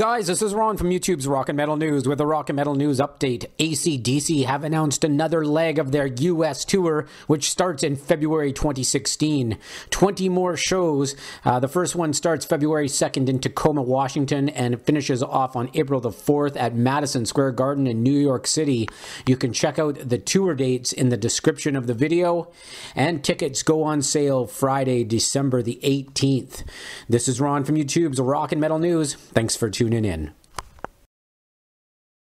Guys, this is Ron from YouTube's Rock and Metal News with a Rock and Metal News update. ACDC have announced another leg of their US tour, which starts in February 2016. 20 more shows. Uh, the first one starts February 2nd in Tacoma, Washington, and finishes off on April the 4th at Madison Square Garden in New York City. You can check out the tour dates in the description of the video, and tickets go on sale Friday, December the 18th. This is Ron from YouTube's Rock and Metal News. Thanks for tuning in.